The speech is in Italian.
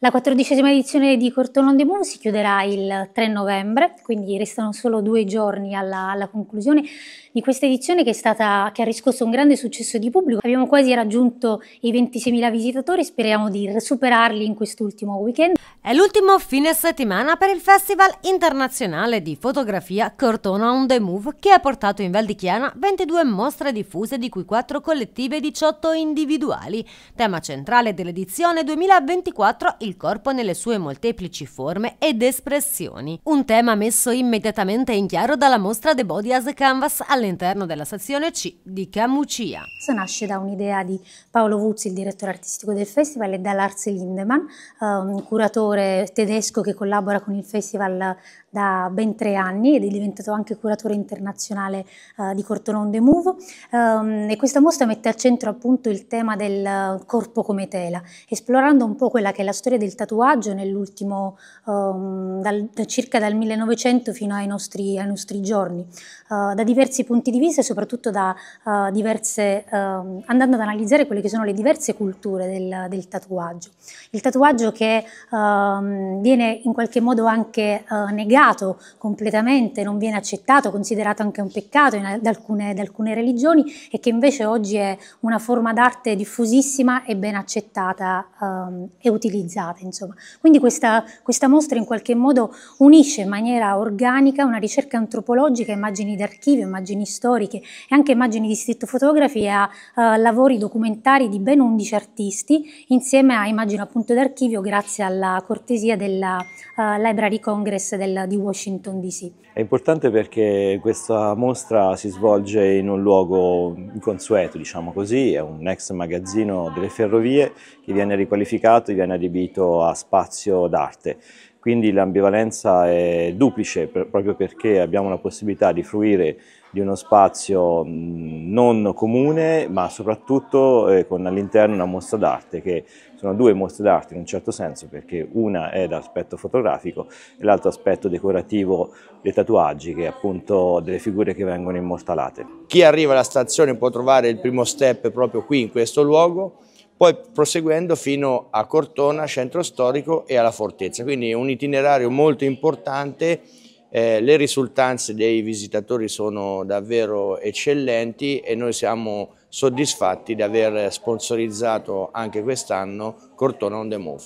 La quattordicesima edizione di Cortona on the Moon si chiuderà il 3 novembre, quindi restano solo due giorni alla, alla conclusione di questa edizione che, stata, che, ha riscosso un grande successo di pubblico. Abbiamo quasi raggiunto i 26.000 visitatori, speriamo di superarli in quest'ultimo weekend. È l'ultimo fine settimana per il Festival internazionale di fotografia Cortona on the Move che ha portato in Val di Chiana 22 mostre diffuse di cui 4 collettive e 18 individuali. Tema centrale dell'edizione 2024 il corpo nelle sue molteplici forme ed espressioni. Un tema messo immediatamente in chiaro dalla mostra The Body as a Canvas all'interno della sezione C di Camucia. Nasce da un'idea di Paolo Vuzzi, il direttore artistico del festival, e da Lars Lindemann, un um, curatore tedesco che collabora con il festival da ben tre anni ed è diventato anche curatore internazionale uh, di Cortona on the Move um, e questa mostra mette al centro appunto il tema del corpo come tela, esplorando un po' quella che è la storia del tatuaggio nell'ultimo, um, dal, da circa dal 1900 fino ai nostri, ai nostri giorni, uh, da diversi punti di vista e soprattutto da uh, diverse, andando ad analizzare quelle che sono le diverse culture del, del tatuaggio. Il tatuaggio che ehm, viene in qualche modo anche negato negato completamente, non viene accettato, considerato anche un peccato in, da, alcune, da alcune religioni e che invece oggi è una forma d'arte diffusissima e ben accettata um, e utilizzata. Insomma. Quindi questa, questa mostra in qualche modo unisce in maniera organica una ricerca antropologica, immagini d'archivio, immagini storiche e anche immagini di street photography a uh, lavori documentari di ben 11 artisti insieme a immagini appunto d'archivio grazie alla cortesia della uh, Library Congress del, di Washington DC. È importante perché questa mostra si svolge in un luogo inconsueto, diciamo così, è un ex magazzino delle ferrovie che viene riqualificato viene adibito a spazio d'arte. Quindi l'ambivalenza è duplice proprio perché abbiamo la possibilità di fruire di uno spazio non comune ma soprattutto eh, con all'interno una mostra d'arte che sono due mostre d'arte in un certo senso perché una è l'aspetto fotografico e l'altro aspetto decorativo dei tatuaggi che è appunto delle figure che vengono immortalate. Chi arriva alla stazione può trovare il primo step proprio qui in questo luogo poi proseguendo fino a Cortona, centro storico e alla fortezza, quindi un itinerario molto importante eh, le risultanze dei visitatori sono davvero eccellenti e noi siamo soddisfatti di aver sponsorizzato anche quest'anno Cortona on the Move.